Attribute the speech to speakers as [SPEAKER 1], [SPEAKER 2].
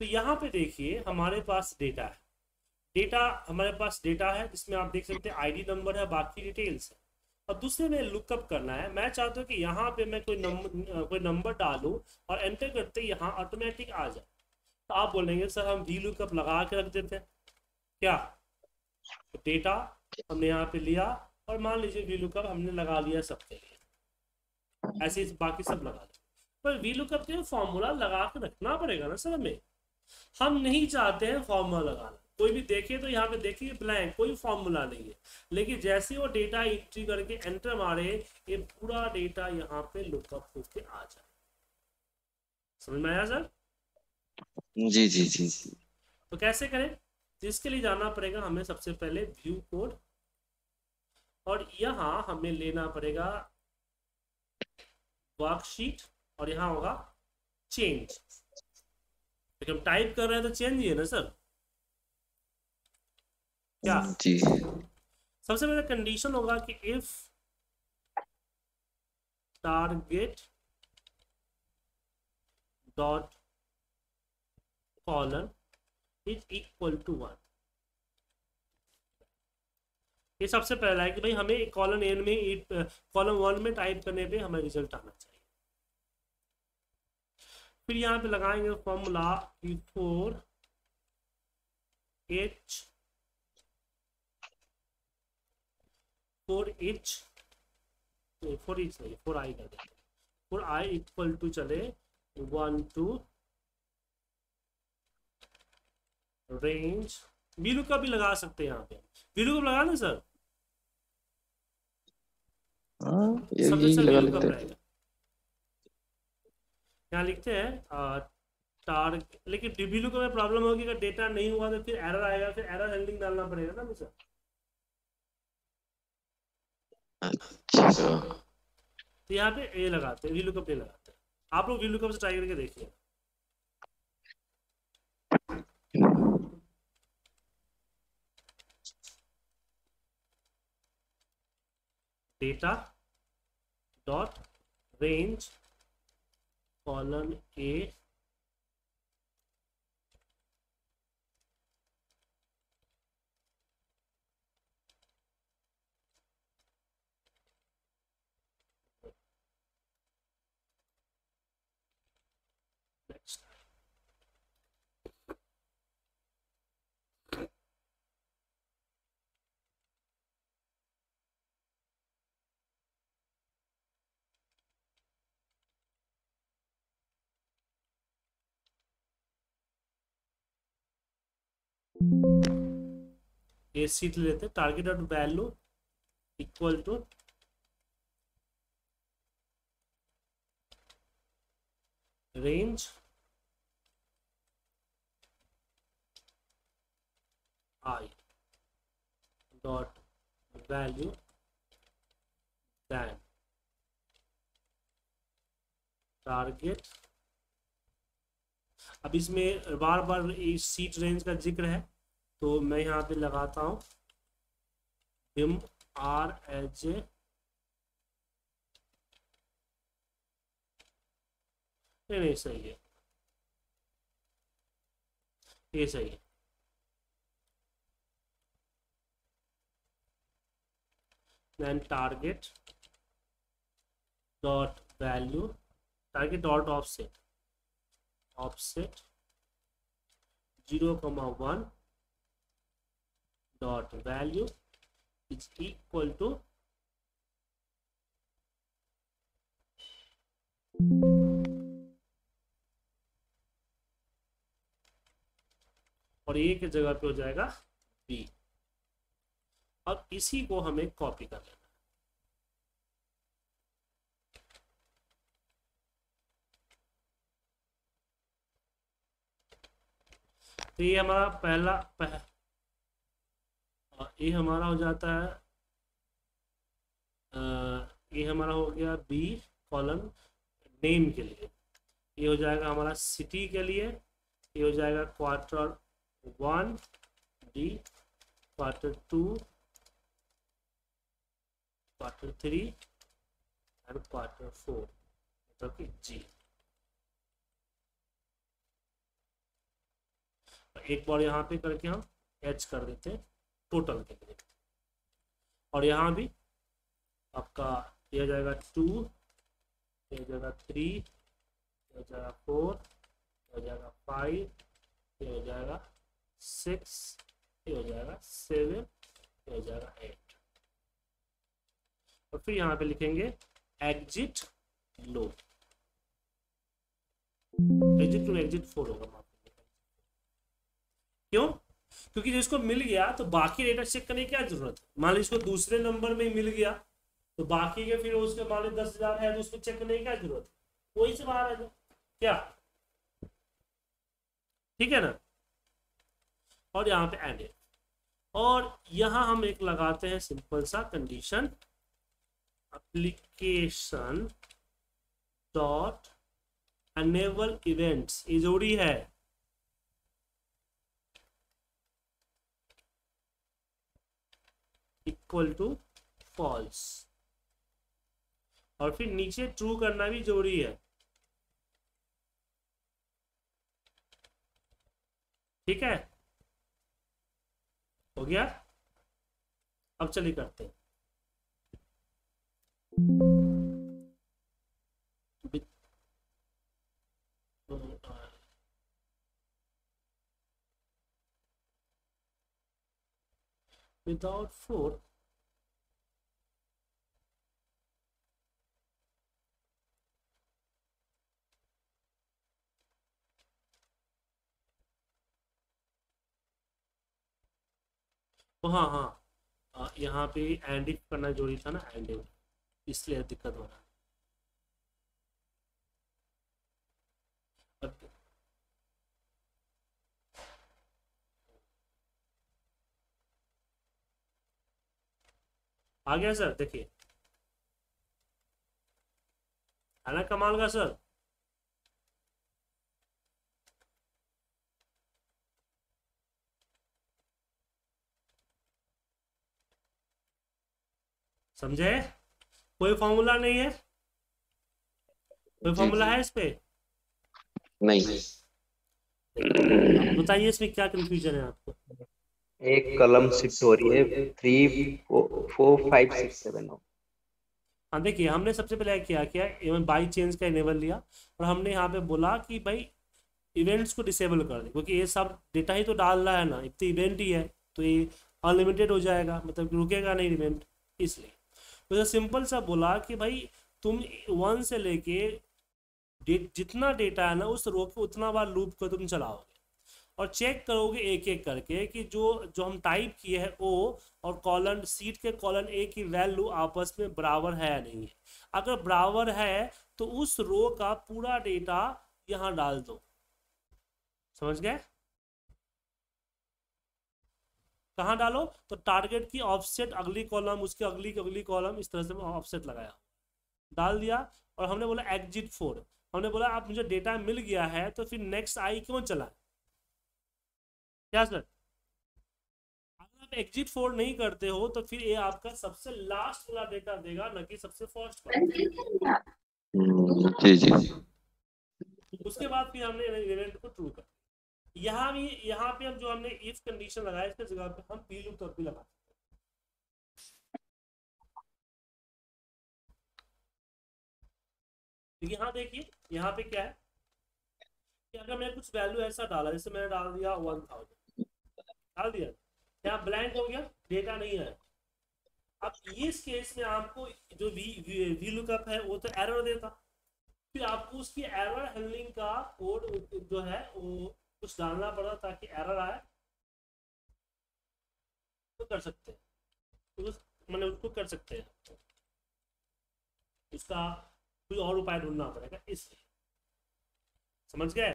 [SPEAKER 1] तो यहाँ पे देखिए हमारे पास डेटा है। डेटा हमारे पास डेटा है, जिसमें आप देख सकते हैं आईडी नंबर है, बाकी डिटेल्स है। और दूसरे में लुकअप करना है। मैं चाहता हूँ कि यहाँ पे मैं कोई नंबर कोई नंबर डालूँ और एंटर करते यहाँ ऑटोमेटिक आ जाए। तो आप बोलेंगे सर, हम वी लुकअप लगा के रख देते हैं। क्या? तो डेटा हमने यहाँ पे लिया और मान लीजिए वी लुकअप हमने लगा लिया सबके लिए। ऐसे बाकी सब लगा लिया पर वी लुकअप के फॉर्मूला लगा के रखना पड़ेगा ना सर हमें? हम नहीं चाहते हैं फॉर्मूला लगाना। कोई भी देखे तो यहाँ पे देखिए ब्लैंक कोई फॉर्मूला नहीं है। लेकिन जैसे वो डेटा एंट्री करके एंटर मारे ये पूरा डेटा यहाँ पे लुकअप होके आ जाए। समझ में आया सर
[SPEAKER 2] जी जी जी जी।
[SPEAKER 1] तो कैसे करें? जिसके लिए जाना पड़ेगा हमें सबसे पहले व्यू कोड और यहाँ हमें लेना पड़ेगा वर्कशीट और यहाँ होगा चेंज हम टाइप कर रहे हैं तो चेंज ही है ना सर क्या?
[SPEAKER 2] जी।
[SPEAKER 1] सबसे पहले कंडीशन होगा कि if target dot column is equal to one ये सबसे पहला है कि भाई हमें कॉलम एन में कॉलम वन में टाइप करने पे हमें रिज़ल्ट आना चाहिए। फिर यहाँ पे लगाएँगे formula for each for each नहीं फोर एच नहीं फोर आई कर देते फोर आई इक्वल टू चले वन टू रेंज वीलू का भी लगा सकते हैं यहाँ पे। वीलू का लगा दें सर
[SPEAKER 2] हाँ ये
[SPEAKER 1] सबसे
[SPEAKER 2] लगा लेते हैं।
[SPEAKER 1] यहाँ लिखते हैं टार लेकिन वीलू का में प्रॉब्लम होगी अगर डेटा नहीं हुआ तो फिर एरर आएगा फिर एरर हैंडलिंग डालना पड़ेगा ना मुझे।
[SPEAKER 2] अच्छा
[SPEAKER 1] तो यहाँ पे ए लगाते हैं वीलू कप नहीं लगाते आप लोग वीलू कप से ट्राई करके देखिए। Data dot range colon A ये सीट लेते हैं। Target dot value equal to range I dot value then target अब इसमें बार बार इस सीट रेंज का ज़िक्र है। तो मैं यहाँ पे लगाता हूँ। एम आर एच ए नहीं, सही है। ये सही है। Then target dot value target dot offset offset zero comma one dot value is equal to और ए की जगह पे हो जाएगा बी अब इसी को हमें कॉपी कर लेना तो ये हमारा पहला पह, ये हमारा हो जाता है ये हमारा हो गया बी कॉलम नेम के लिए। ये हो जाएगा हमारा सिटी के लिए ये हो जाएगा quarter one, the quarter two, quarter three, and quarter four. मतलब कि जी। एक बार यहाँ पे करके हम एच कर देते हैं। टोटल और यहाँ भी आपका ये हो जाएगा टू ये हो जाएगा थ्री ये हो जाएगा फोर ये हो जाएगा फाइव ये हो जाएगा सिक्स ये हो जाएगा सेवन ये हो जाएगा एट और फिर यहाँ पे लिखेंगे एग्जिट लो एग्जिट टू एग्जिट फोर होगा। क्यों? क्योंकि जिसको मिल गया तो बाकी डेटा चेक करने की क्या ज़रूरत है? मान लीजिए इसको दूसरे नंबर में मिल गया तो बाकी के फिर उसके मान लीजिए दस हज़ार है तो उसको चेक करने की क्या ज़रूरत है? वही से बाहर आ जाए क्या? ठीक है ना? और यहाँ पे एंड और यहाँ हम एक लगाते हैं सिंपल सा condition application dot enable events ये जोड़ी है इक्वल टू फॉल्स और फिर नीचे ट्रू करना भी ज़रूरी है। ठीक है? हो गया? अब चलिए करते हैं। Without food हाँ हाँ। यहाँ पे एंड इफ़ करना ज़रूरी था ना एंड इफ़ इसलिए दिक्कत हो रहा है। आ गया, सर। देखिए। है ना कमाल का, सर? समझे? कोई फॉर्मूला नहीं है? कोई फॉर्मूला है इस पे?
[SPEAKER 2] नहीं।
[SPEAKER 1] बताइए इसमें क्या कंफ्यूजन है आपको?
[SPEAKER 3] एक कलम शिफ्ट हो रही है three four five six seven
[SPEAKER 1] हाँ। देखिए हमने सबसे पहले क्या किया इवन बाई चेंज का इनेबल लिया और हमने यहाँ पे बोला कि भाई इवेंट्स को डिसेबल कर दे क्योंकि ये सब डेटा ही तो डाल रहा है ना एक तो इवेंट ही है तो ये अनलिमिटेड हो जाएगा मतलब रुकेगा नहीं इवेंट इसलिए। तो सिंपल सा बोला कि भाई, तुम वन से लेके जितना डेटा है ना, उस रो के उतना बार लूप को तुम चलाओगे। और चेक करोगे एक एक करके कि जो जो हम टाइप किए हैं ओ और कॉलन सीट के कॉलन ए की वैल्यू आपस में बराबर है या नहीं है। अगर बराबर है तो उस रो का पूरा डेटा यहाँ डाल दो। समझ गए? कहाँ डालो? तो टारगेट की ऑफसेट अगली कॉलम उसकी अगली की अगली कॉलम इस तरह से ऑफसेट लगाया। डाल दिया और हमने बोला एग्जिट फोर हमने बोला आप मुझे डेटा मिल गया है तो फिर नेक्स्ट आई क्यों चला क्या सर? अगर आप एग्जिट फोर नहीं करते हो तो फिर ये आपका सबसे लास्ट वाला डेटा देगा न कि सबसे फ़र्स्ट वाला।
[SPEAKER 2] हम्म, जी जी।
[SPEAKER 1] उसके बाद फिर हमने इवेंट को ट्रू कर। यहाँ भी, यहाँ पे हम जो हमने इफ़ कंडीशन लगाया, इसके जगह पे हम पी लुक भी लगा यहाँ देखिए, यहाँ पे क्या है? कि अगर मैंने कुछ वैल्यू ऐसा डाला, जैसे मैंने डाल दिया वन थाउज़ेंड डाल दिया यहाँ ब्लैंक हो गया? डेटा नहीं है अब इस केस में आपको जो वी वी लुकअप है, वो तो एरर देता। फिर आपको उसकी एरर हैंडलिंग का कोड जो है, वो कुछ डालना पड़ा ताकि एरर आए। तो कर सकते हैं। तो मैंने उसको कर सकते हैं। उसका कोई और उपाय ढूंढना पड़ेगा इस समझ गए?